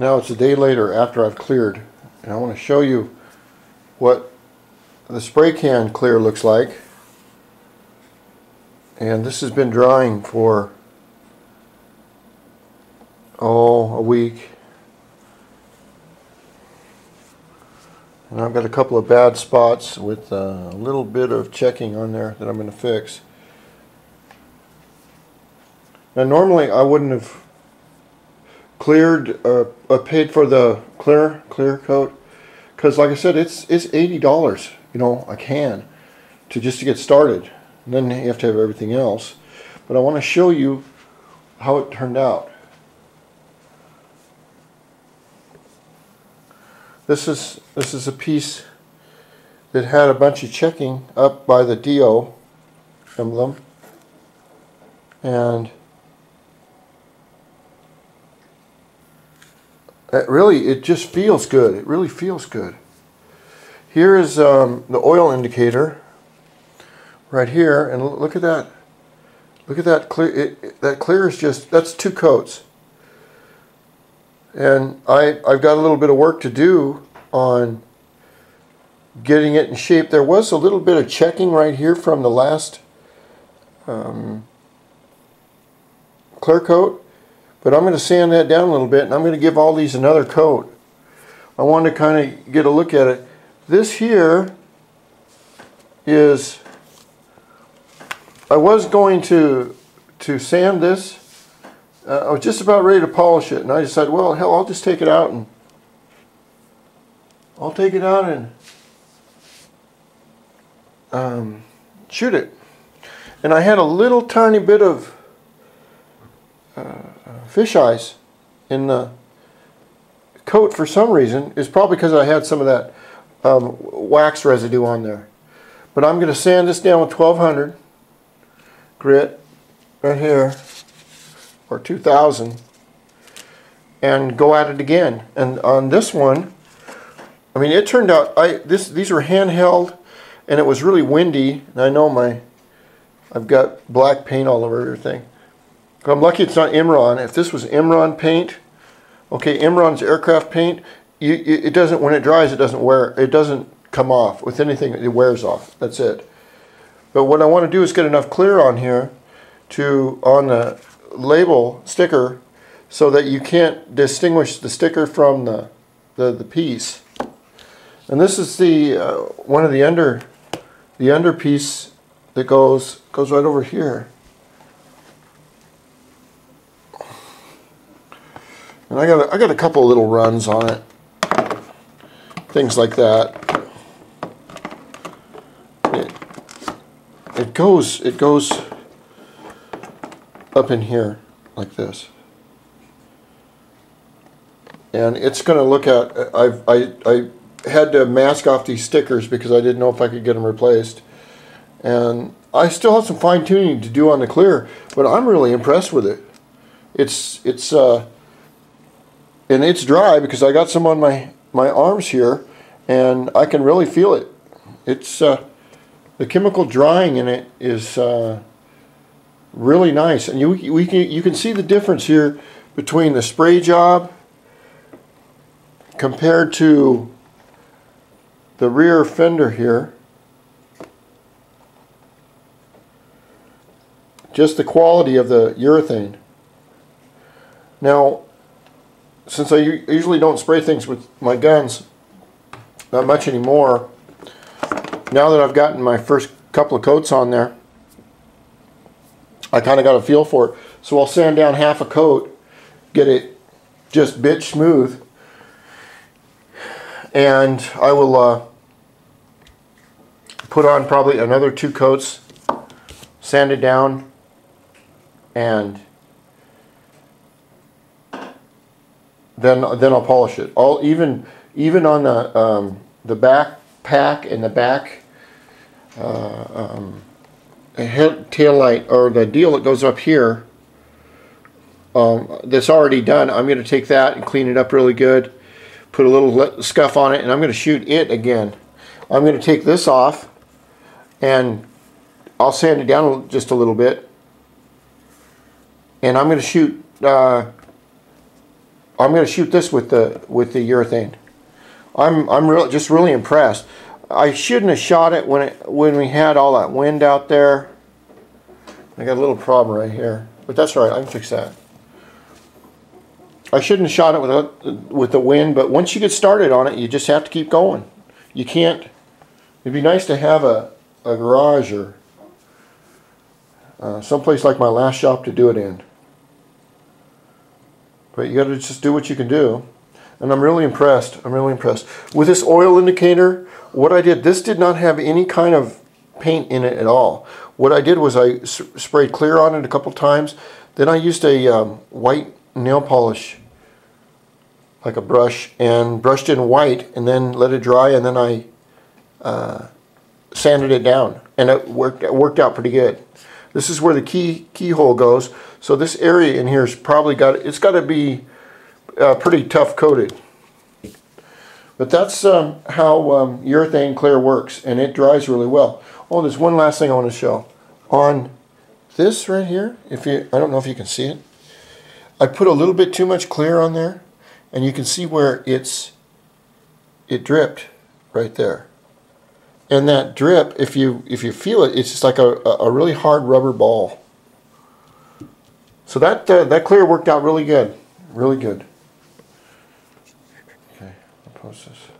Now it's a day later after I've cleared and I want to show you what the spray can clear looks like. And this has been drying for oh a week. And I've got a couple of bad spots with uh, a little bit of checking on there that I'm going to fix. Now normally I wouldn't have cleared uh, uh, paid for the clear clear coat. Because like I said it's it's eighty dollars you know a can to just to get started. And then you have to have everything else. But I want to show you how it turned out. This is this is a piece that had a bunch of checking up by the DIO emblem. And It really, it just feels good. It really feels good. Here is um, the oil indicator right here, and look at that. Look at that clear. It, it, that clear is just that's two coats. And I I've got a little bit of work to do on getting it in shape. There was a little bit of checking right here from the last um, clear coat but I'm going to sand that down a little bit and I'm going to give all these another coat. I want to kind of get a look at it. This here is, I was going to, to sand this. Uh, I was just about ready to polish it and I decided, well, hell, I'll just take it out and I'll take it out and um, shoot it. And I had a little tiny bit of fish eyes in the coat for some reason is probably because I had some of that um, wax residue on there. But I'm going to sand this down with 1200 grit right here or 2000 and go at it again. And on this one, I mean, it turned out I this these were handheld and it was really windy. And I know my I've got black paint all over everything. I'm lucky it's not Imron. If this was Imron paint, okay, Imron's aircraft paint, you, it doesn't, when it dries, it doesn't wear, it doesn't come off. With anything, it wears off. That's it. But what I want to do is get enough clear on here to, on the label sticker, so that you can't distinguish the sticker from the, the, the piece. And this is the, uh, one of the under, the under piece that goes, goes right over here. And I got a, I got a couple little runs on it, things like that. It, it goes it goes up in here like this, and it's going to look at. I've I I had to mask off these stickers because I didn't know if I could get them replaced, and I still have some fine tuning to do on the clear, but I'm really impressed with it. It's it's uh and it's dry because I got some on my my arms here and I can really feel it. It's uh, the chemical drying in it is uh, really nice. And you we can you can see the difference here between the spray job compared to the rear fender here. Just the quality of the urethane. Now since I usually don't spray things with my guns, not much anymore, now that I've gotten my first couple of coats on there, I kind of got a feel for it. So I'll sand down half a coat, get it just bitch smooth, and I will uh, put on probably another two coats, sand it down, and then then I'll polish it. All even even on the um, the back pack and the back uh, um, tail light or the deal that goes up here um, that's already done. I'm going to take that and clean it up really good. Put a little scuff on it, and I'm going to shoot it again. I'm going to take this off, and I'll sand it down just a little bit. And I'm going to shoot uh, I'm gonna shoot this with the with the urethane. I'm I'm real just really impressed. I shouldn't have shot it when it when we had all that wind out there. I got a little problem right here, but that's all right. I can fix that. I shouldn't have shot it with with the wind, but once you get started on it, you just have to keep going. You can't. It'd be nice to have a a garage or uh, someplace like my last shop to do it in. But you got to just do what you can do. And I'm really impressed. I'm really impressed. With this oil indicator, what I did, this did not have any kind of paint in it at all. What I did was I sprayed clear on it a couple times. Then I used a um, white nail polish, like a brush, and brushed in white and then let it dry and then I uh, sanded it down. And it worked, it worked out pretty good. This is where the key keyhole goes. So this area in here is probably got, it's got to be uh, pretty tough coated. But that's um, how um, urethane clear works, and it dries really well. Oh, there's one last thing I want to show. On this right here, if you, I don't know if you can see it, I put a little bit too much clear on there, and you can see where it's, it dripped right there. And that drip, if you if you feel it, it's just like a, a really hard rubber ball. So that uh, that clear worked out really good, really good. Okay, I'll post this.